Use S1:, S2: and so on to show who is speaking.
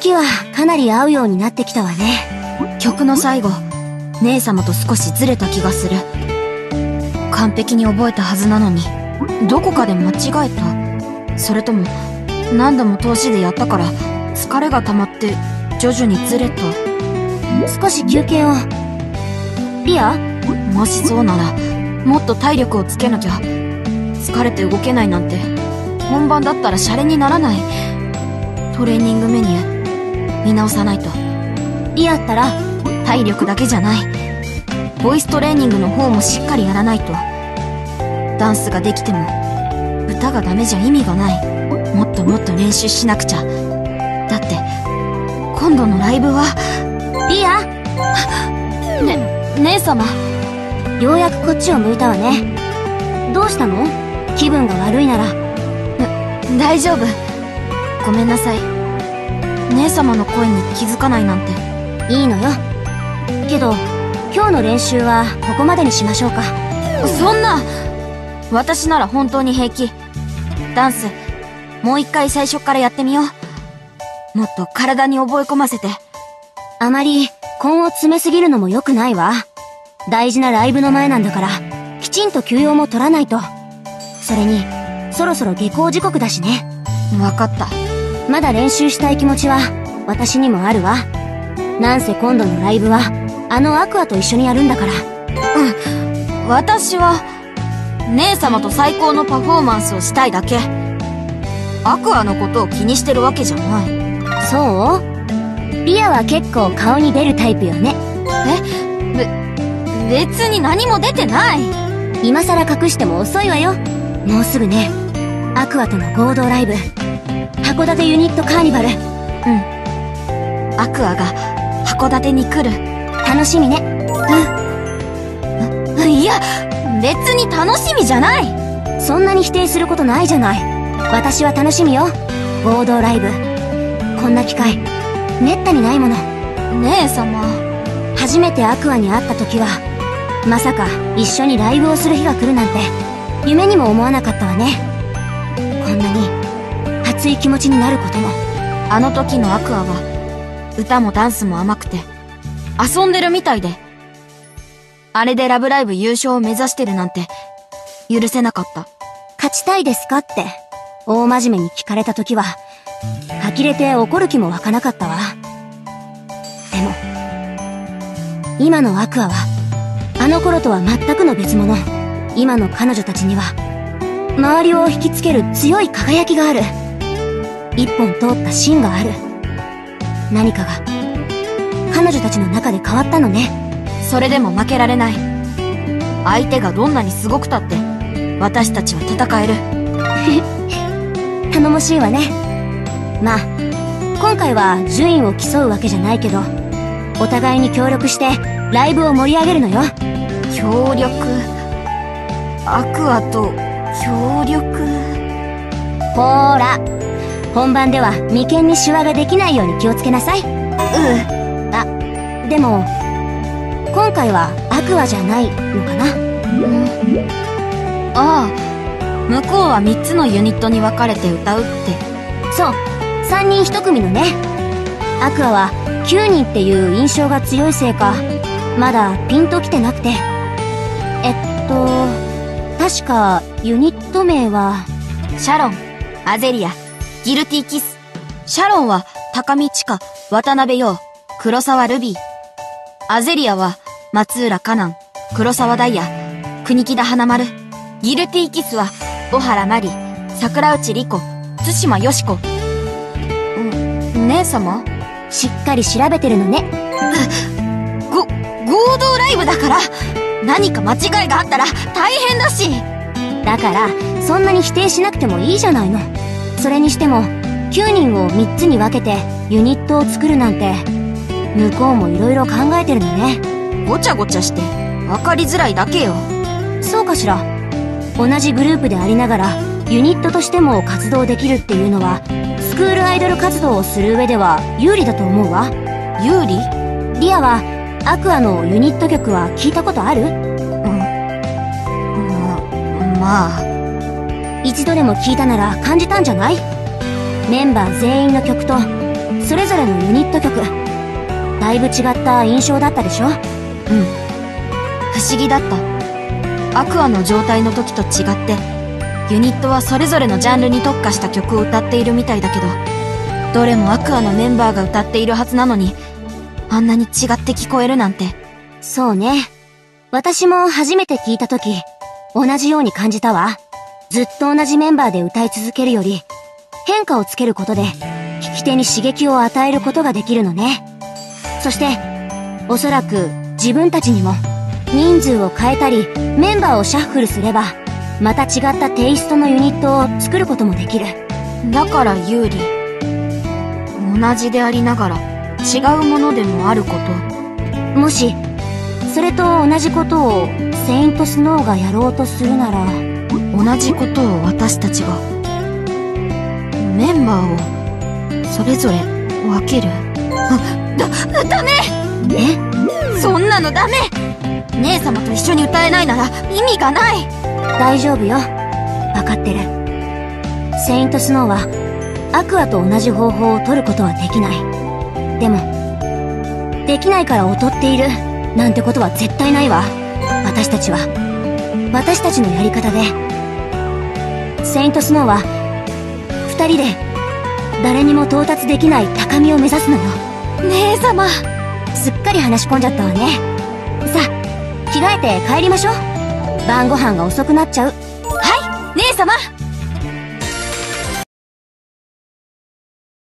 S1: きはかなり合うようになってきたわね。
S2: 曲の最後、姉様と少しずれた気がする。完璧に覚えたはずなのに、どこかで間違えた。それとも、何度も通しでやったから、疲れが溜まって徐々にずれた。
S1: 少し休憩を。リア
S2: もしそうなら、もっと体力をつけなきゃ。疲れて動けないなんて、本番だったらシャレにならない。トレーニングメニュー、見直さないと。
S1: リアったら、
S2: 体力だけじゃない。ボイストレーニングの方もしっかりやらないと。ダンスができても、歌がダメじゃ意味がない。もっともっと練習しなくちゃ。だって、今度のライブは、
S1: リア
S2: ね、姉様。
S1: ようやくこっちを向いたわね。どうしたの？気分が悪いなら。
S2: 大丈夫。ごめんなさい。姉様の声に気づかないなんて。
S1: いいのよ。けど、今日の練習はここまでにしましょうか。
S2: そんな私なら本当に平気。ダンス、もう一回最初からやってみよう。もっと体に覚え込ませて。
S1: あまり根を詰めすぎるのも良くないわ。大事なライブの前なんだから、きちんと休養も取らないと。それに、そろそろ下校時刻だしね。
S2: わかった。
S1: まだ練習したい気持ちは、私にもあるわ。なんせ今度のライブは、あのアクアと一緒にやるんだから。
S2: うん。私は、姉様と最高のパフォーマンスをしたいだけ。アクアのことを気にしてるわけじゃない。
S1: そう？リアは結構顔に出るタイプよね。
S2: え？べ、別に何も出てない。
S1: 今更隠しても遅いわよ。もうすぐね、アクアとの合同ライブ。函館ユニットカーニバル。うん。
S2: アクアが函館に来る。
S1: 楽しみね。
S2: うん。いや、別に楽しみじゃない。
S1: そんなに否定することないじゃない。私は楽しみよ。合同ライブ。こんな機会、めったにないもの。
S2: 姉様。
S1: 初めてアクアに会った時は、まさか一緒にライブをする日が来るなんて、夢にも思わなかったわね。こんなに、熱い気持ちになることも。
S2: あの時のアクアは、歌もダンスも甘くて、遊んでるみたいで。あれでラブライブ優勝を目指してるなんて、許せなかった。
S1: 勝ちたいですかって、大真面目に聞かれた時は、呆れて怒る気も湧かなかったわ。でも、今のアクアは、あの頃とは全くの別物。今の彼女たちには、周りを引きつける強い輝きがある。一本通った芯がある。何かが、彼女たちの中で変わったのね。
S2: それでも負けられない。相手がどんなにすごくたって、私たちは戦える。
S1: 頼もしいわね。まあ、今回は順位を競うわけじゃないけど、お互いに協力してライブを盛り上げるのよ。
S2: 協力？アクアと協力？
S1: ほーら。本番では眉間にシワができないように気をつけなさい。う
S2: う
S1: あ、でも、今回はアクアじゃないのかな
S2: うん。ああ、向こうは3つのユニットに分かれて歌うって。
S1: そう、3人1組のね。アクアは9人っていう印象が強いせいか、まだピンときてなくて。えっと、確かユニット名は、
S2: シャロン、アゼリア、ギルティキス。シャロンは高見千佳、渡辺陽、黒沢ルビー。アゼリアは松浦香南、黒沢ダイヤ、国木田花丸。ギルティキスは小原マリ、桜内莉子、津島よし子。ん、姉様？
S1: しっかり調べてるのね。
S2: ご、合同ライブだから何か間違いがあったら大変だし
S1: だから、そんなに否定しなくてもいいじゃないの。それにしても、9人を3つに分けてユニットを作るなんて、向こうも色々考えてるのね。
S2: ごちゃごちゃして、分かりづらいだけよ。
S1: そうかしら。同じグループでありながら、ユニットとしても活動できるっていうのは、スクールアイドル活動をする上では有利だと思うわ。
S2: 有利？
S1: リアは、アクアのユニット曲は聞いたことある？
S2: うん。ま、まあ。
S1: 一度でも聞いたなら感じたんじゃない？メンバー全員の曲と、それぞれのユニット曲、だいぶ違った印象だったでしょ？うん。
S2: 不思議だった。アクアの状態の時と違って、ユニットはそれぞれのジャンルに特化した曲を歌っているみたいだけど、どれもアクアのメンバーが歌っているはずなのに、あんなに違って聞こえるなんて。
S1: そうね。私も初めて聞いた時、同じように感じたわ。ずっと同じメンバーで歌い続けるより、変化をつけることで、聞き手に刺激を与えることができるのね。そして、おそらく自分たちにも、人数を変えたり、メンバーをシャッフルすれば、また違ったテイストのユニットを作ることもできる。
S2: だから有利。同じでありながら、違うものでもあるこ
S1: と。もし、それと同じことを、セイントスノーがやろうとするなら、
S2: 同じことを私たちが、メンバーを、それぞれ分ける。あ、だ、ダメ
S1: え？
S2: そんなのダメ姉様と一緒に歌えないなら意味がない
S1: 大丈夫よ。わかってる。セイントスノーは、アクアと同じ方法を取ることはできない。でも、できないから劣っている、なんてことは絶対ないわ。私たちは、私たちのやり方で、セイントスノーは、二人で、誰にも到達できない高みを目指すのよ。
S2: 姉様
S1: すっかり話し込んじゃったわね。さあ、着替えて帰りましょう。晩ご飯が遅くなっちゃう。
S2: はい姉様